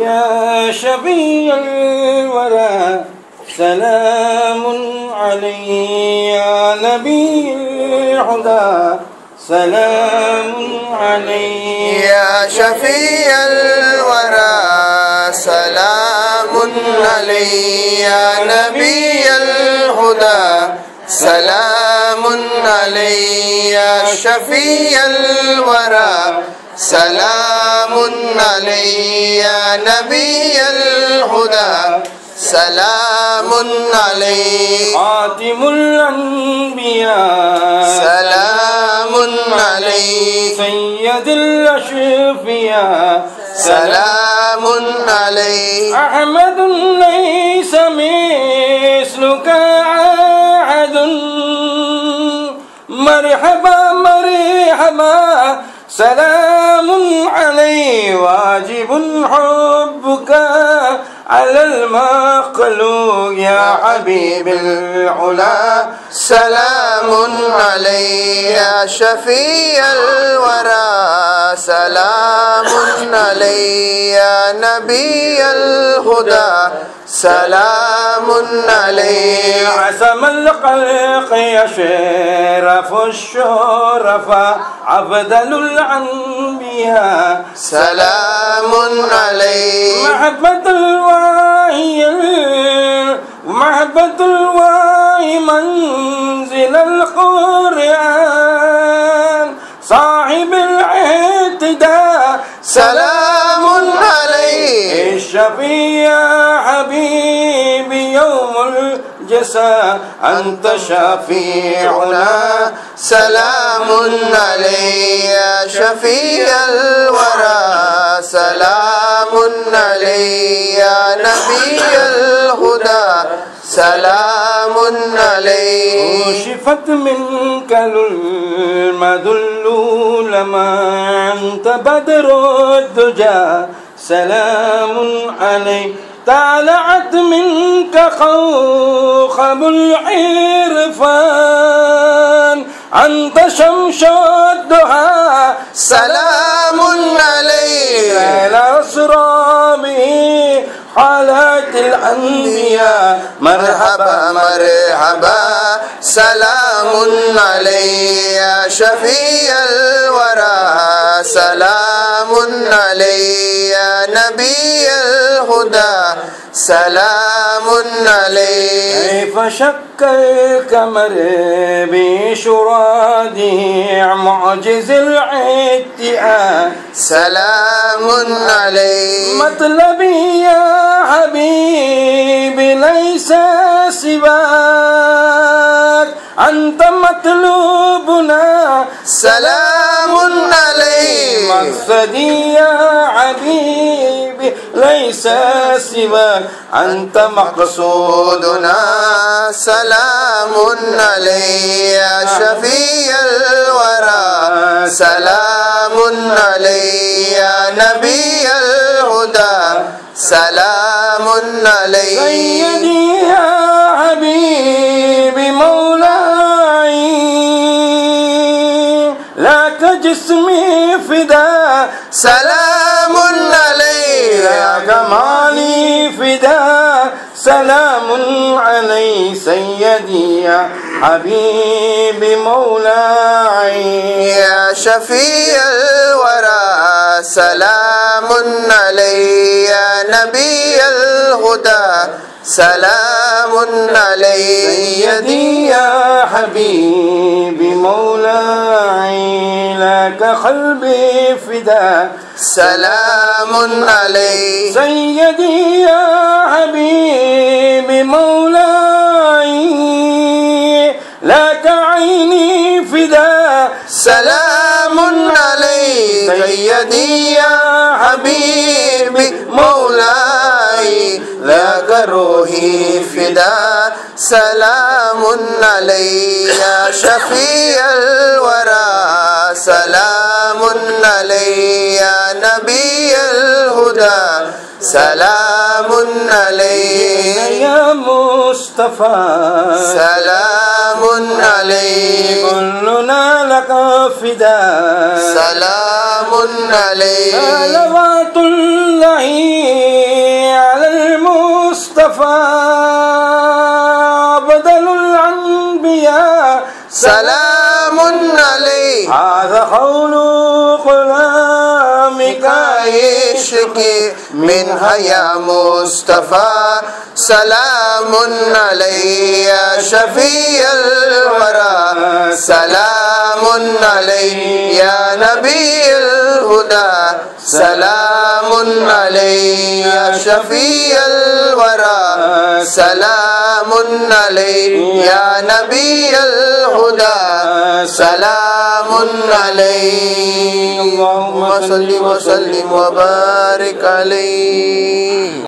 يا شفيع الورى سلام عليك يا نبي الهدى سلام عليك يا شفيع الورى سلام علي يا نبي الهدى سلام علي يا شفيع الورى سلام علي يا نبي الهدى. سلام علي. خاتم الأنبياء. سلام علي. سيد الأشفياء سلام علي. أحمد ليس مثلك أحد. مرحبا مرحبا. سلام علي واجب حبك على المخلوق يا حبيب العلا. سلام علي يا شفيع الورى. سلام علي يا نبي الهدى. سلام علي عسم الخلق يشرف الشرفاء أفضل الأنبياء سلام علي محبة الوحي محبة الوحي منزل القرآن. الشفيع حبيبي يوم الجزاء أنت شفيعنا سلام علي يا شفيع الورى سلام علي يا نبي الهدى سلام علي كشفت منك المذل لما أنت بدر الدجى سلام عليك. طالعت منك خوخب العرفان. أنت شمس حالات الأنبياء. مرحبا مرحبا. سلام علي يا شفيع الورى. سلام علي يا نبي الهدى. سلام علي كيف شك الكمر بشراده معجز العتاء سلام علي مطلبي يا حبيبي ليس سواك. أنت مطلوبنا. سلام علي مقصدي يا حبيبي ليس سواك. أنت مقصود مقصودنا. سلام علي يا شفيع الورى. سلام علي يا نبي الهدى. سلام علي سيدي يا حبيبي مولاي. لك جسمي فدا سلام علي يا جمالي فدا سلام علي سيدي يا حبيبي مولاي. يا شفيع الورى سلام علي. يا نبي الهدى سلام علي. سيدي يا حبيبي مولاي. لك قلبي فدا. سلام علي سيدي يا حبيبي مولاي لك عيني فدا. سلام علي سيدي يا حبيبي مولاي لك روحي فدا. سلام علي يا شفيع الورى. سلام علي يا نبي الهدى. سلام علي يا مصطفى. سلام علي كلنا لك فدا. سلام علي صلوات الله على المصطفى. أبدل الأنبياء. سلام علي هذا قول كلامك عشقي منها يا مصطفى سلام علي يا شفيع الورى سلام علي يا نبي الهدى سلام علي يا شفيع الورى. سلام علي يا نبي الهدى. سلام علي. اللهم صل وسلم وبارك عليه